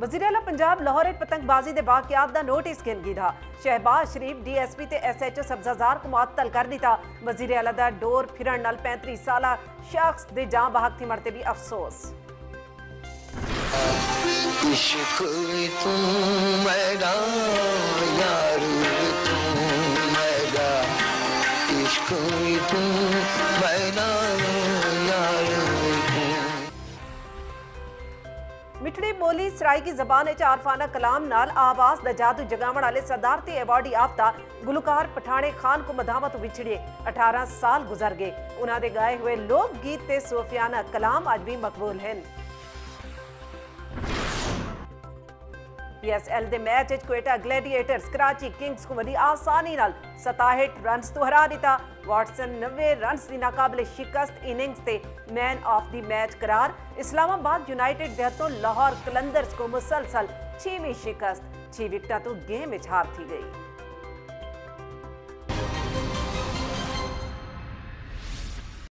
ਵਜ਼ੀਰ ਆਲਾ ਪੰਜਾਬ ਲਾਹੌਰ ਵਿੱਚ ਪਤੰਗਬਾਜ਼ੀ ਦੇ ਵਾਕਿਆਤ ਦਾ ਨੋਟਿਸ ਗਿਣਗੀ ਦਾ ਸ਼ਹਿਬਾਜ਼ ਸ਼ਰੀਫ ਡੀਐਸਪੀ ਤੇ ਐਸਐਚਓ ਸਬਜ਼ਾਜ਼ਾਰ ਕੋ ਮੁਅੱਤਲ ਕਰ ਦਿੱਤਾ ਵਜ਼ੀਰ ਆਲਾ ਦਾ ਡੋਰ ਫਿਰਨ ਨਾਲ 35 ਸਾਲਾ ਸ਼ਖਸ ਦੇ ਜਾਨ ਬਹਕ ਥੀ ਮਰਤੇ ਵੀ ਅਫਸੋਸ इश्क तू मैगा यार तू मैगा इश्क तू मैगा ਮਿੱਠੜੀ ਬੋਲੀ ਸਰਾਇਕੀ ਜ਼ਬਾਨ ਵਿੱਚ ਆਰਫਾਨਾ ਕਲਾਮ ਨਾਲ ਆਵਾਜ਼ ਦਾ ਜਾਦੂ ਜਗਾਵਣ ਵਾਲੇ ਸਦਾਰਤੀ ਐਵਾਰਡੀ ਆਫਤਾ ਗੁਲਕਾਰ ਪਠਾਣੇ ਖਾਨ ਕੋ ਮਦਾਵਤ ਵਿਛੜੇ 18 ਸਾਲ ਗੁਜ਼ਰ ਗਏ ਉਹਨਾਂ ਦੇ ਗਾਏ ਹੋਏ ਲੋਕ ਗੀਤ ਤੇ ਸੂਫੀਆਨਾ ਕਲਾਮ ਅੱਜ ਵੀ ਮਕਬੂਲ ਹਨ ਪੀਐਸਐਲ ਦੇ ਮੈਚ ਵਿੱਚ ਕੁਏਟਾ ਗਲੈਡੀਏਟਰਸ ਕਰਾਚੀ ਕਿੰਗਸ ਨੂੰ ਬੜੀ ਆਸਾਨੀ ਨਾਲ 67 ਰਨਸ ਤੋਂ ਹਰਾ ਦਿੱਤਾ ਵਾਟਸਨ 90 ਰਨਸ ਦੀ ਨਾਕਾਬਲੇ ਸ਼ਿਕਸਤ ਇਨਿੰਗਸ ਤੇ ਮੈਨ ਆਫ ਦੀ ਮੈਚ ਕਰਾਰ ਇਸਲਾਮਾਬਾਦ ਯੂਨਾਈਟਿਡ ਦੇ ਹੱਥੋਂ ਲਾਹੌਰ ਕਲੰਦਰਸ ਕੋ ਮੁਸਲਸਲ 6ਵੀਂ ਸ਼ਿਕਸਤ 6 ਵਿਕਟਾਂ ਤੋਂ ਗੇਮ ਵਿੱਚ ਹਾਰ ਥੀ ਗਈ